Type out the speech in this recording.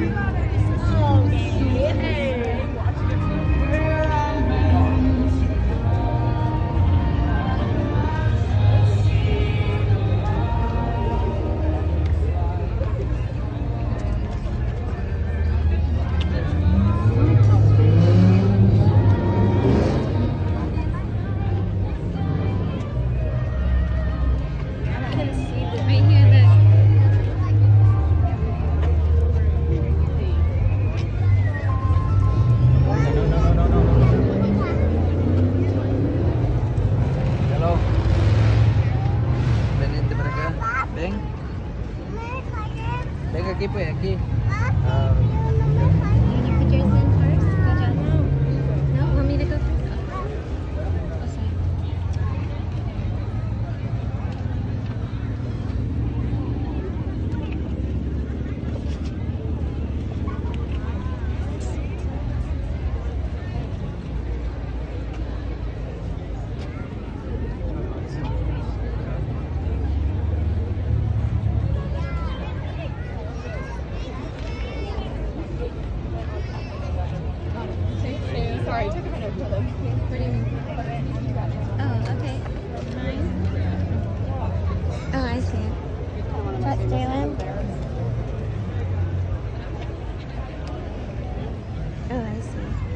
Oh, right here, Ven aquí pues, aquí. Ah, Oh, okay. Oh, I see. Jalen. Oh, I see.